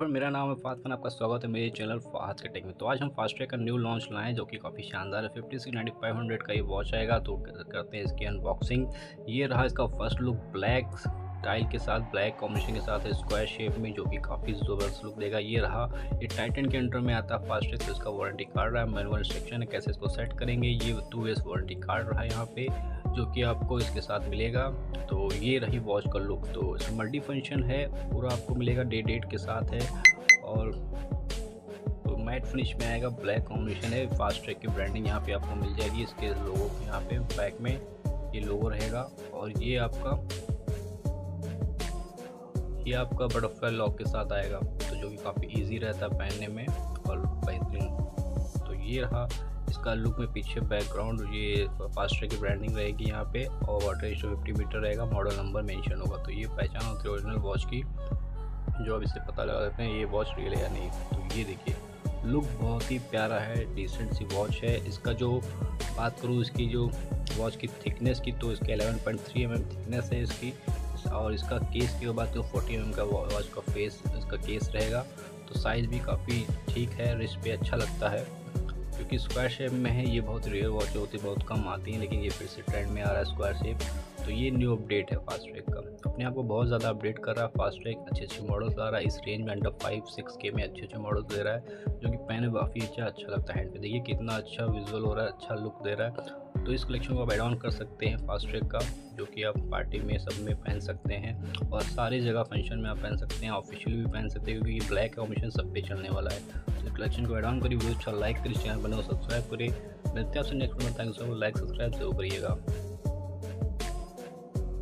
और मेरा नाम है फात आपका स्वागत है मेरे चैनल फात के टेक में। तो आज हम फास्ट ट्रैक का न्यू लॉन्च लाए, जो कि काफ़ी शानदार है। Fifty six ninety five hundred का ये वॉच आएगा तो करते हैं इसकी अनबॉक्सिंग ये रहा इसका फ़र्स्ट लुक ब्लैक टाइल के साथ ब्लैक कॉम्बिनेशन के साथ स्क्वायर शेप में, जो कि काफ़ी ज़बरदस्त लुक देगा। ये रहा, ये टाइटन के अंडर में आता है फास्ट ट्रैक तो इसका वारंटी कार्ड रहा है मैनुअल सेक्शन है, कैसे इसको सेट करेंगे, ये टू ईयर्स वारंटी कार्ड रहा है यहाँ पे। जो कि आपको इसके साथ मिलेगा। तो ये रही वॉच का लुक तो इसमें मल्टी फ़ंक्शन है, पूरा आपको मिलेगा डे डेट के साथ है। और तो मैट फिनिश में आएगा ब्लैक कॉम्बिनेशन है। फास्ट ट्रैक की ब्रांडिंग यहाँ पे आपको मिल जाएगी इसके लोगों यहाँ पे बैक में। ये लोगो रहेगा। और ये आपका ये आपका बटरफ्लाई लॉक के साथ आएगा। तो जो कि काफ़ी इजी रहता है पहनने में और बेहतरीन। तो ये रहा इसका लुक में पीछे बैकग्राउंड ये फास्ट की ब्रांडिंग रहेगी यहाँ पे और वाटर इशो फिफ्टी मीटर रहेगा मॉडल नंबर मेंशन होगा। तो ये पहचान होती है ओरिजिनल वॉच की, जो अब इससे पता लगा सकते हैं ये वॉच रियल है या नहीं। तो ये देखिए लुक बहुत ही प्यारा है डिसेंट सी वॉच है। इसका जो बात करूँ, इसकी जो वॉच की थिकनेस की तो इसके 11.3 पॉइंट mm थिकनेस है इसकी। और इसका केस की बात करूँ फोर्टी एम का वॉच का फेस इसका केस रहेगा। तो साइज़ भी काफ़ी ठीक है रिस्ट पे अच्छा लगता है। क्योंकि स्क्वायर शेप में है, ये बहुत रेयर वॉच होती है, बहुत कम आती हैं, लेकिन ये फिर से ट्रेंड में आ रहा है स्क्वायर शेप तो ये न्यू अपडेट है फास्ट ट्रैक का। अपने आप को बहुत ज़्यादा अपडेट कर रहा है फास्ट ट्रैक अच्छे अच्छे मॉडल्स ला रहा है। इस रेंज में अंडर फाइव सिक्स के में अच्छे अच्छे मॉडल्स दे रहा है, जो कि पहने काफ़ी अच्छा अच्छा लगता है हैंड पे। देखिए कितना अच्छा विजुअल हो रहा है अच्छा लुक दे रहा है। तो इस कलेक्शन को आप एड ऑन कर सकते हैं फास्ट ट्रैक का, जो कि आप पार्टी में सब में पहन सकते हैं। और सारी जगह फ़ंक्शन में आप पहन सकते हैं ऑफिशियल भी पहन सकते हैं, क्योंकि ये ब्लैक कॉम्बिनेशन सब पे चलने वाला है। तो कलेक्शन को एड ऑन करिए, वीडियो अच्छा लाइक करिए चैनल बने सब्सक्राइब करिए। मिलते हैं आपसे नेक्स्ट में थैंक्स लाइक सब्सक्राइब ज़रूर करिएगा।